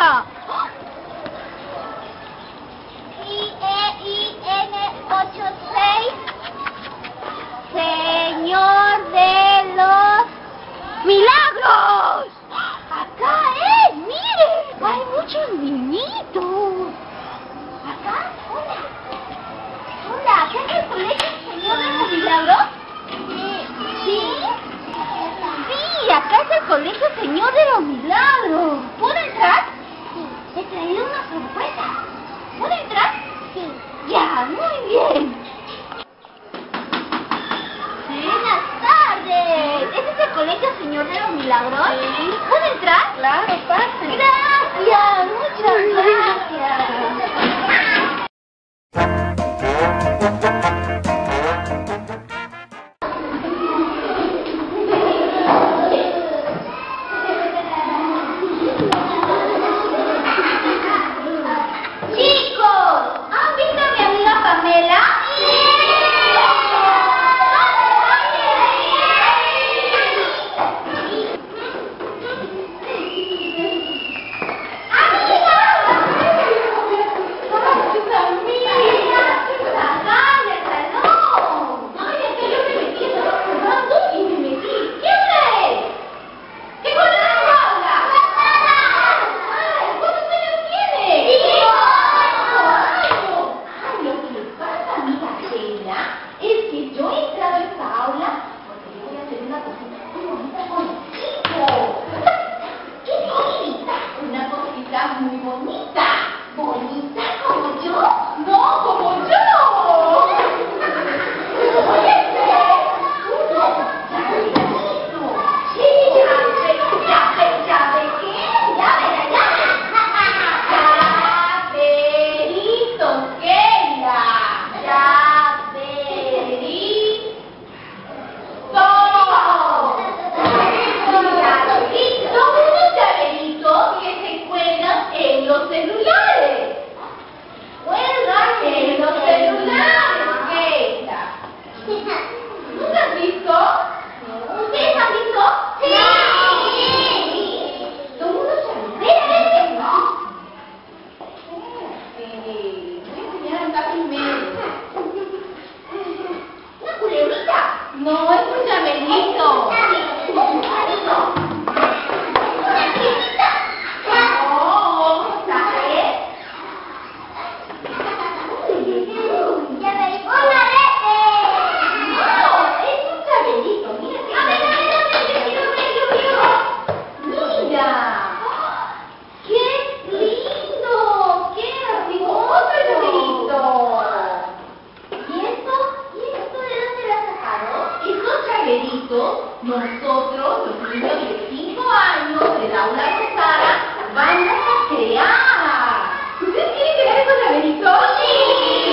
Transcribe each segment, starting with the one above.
Acá era. I-E-I-N-86 Señor de los ¡Milagros! Acá es, mire. Hay muchos niñitos. Acá, hola. Hola, ¿qué es el colegio Señor de los Milagros? ¿Sí? Sí, acá es el colegio Señor de los Milagros. ¿Puedo entrar? He traído una sorpresa. ¿Puedo entrar? Sí. Ya, muy bien. Buenas tardes. ¿Este es el colegio Señor de los Milagros? Sí. ¿Puedo entrar? Claro, pase. Gracias, muchas gracias. Cristo, nosotros, los niños de 5 años del aula rosada, vamos a crear. ¿Ustedes quieren crear con la Sí.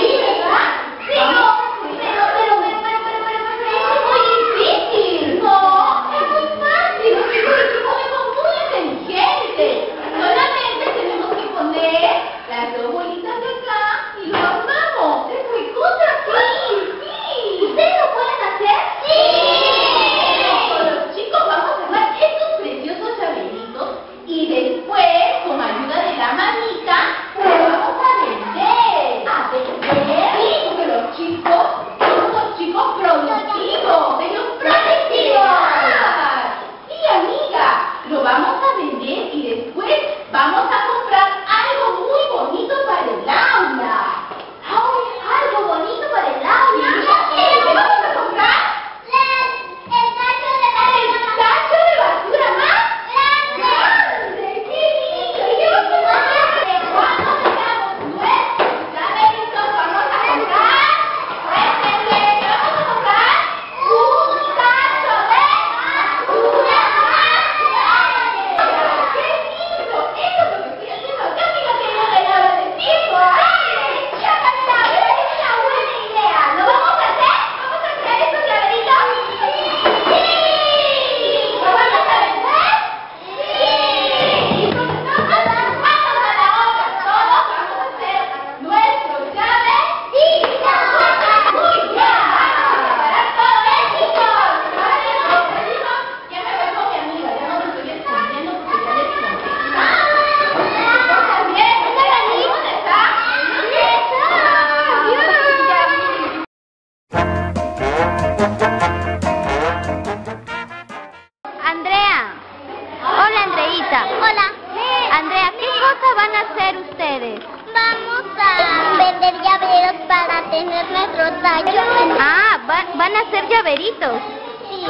Hacer ustedes? Vamos a vender llaveros para tener nuestro tallo. Ah, va- van a hacer llaveritos. Sí.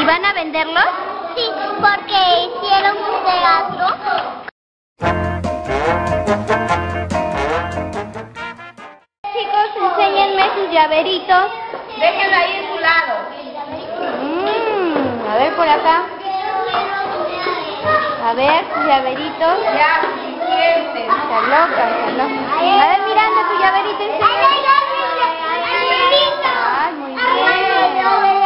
¿Y van a venderlos? Sí, porque hicieron un teatro. Chicos, enséñenme sus llaveritos. Déjenla ahí en su lado. Mm, a ver por acá. A ver, sus llaveritos. Ya, Está loca, está loca. A ver, Miranda, tu llaverito, enséñame. Ay, muy bien.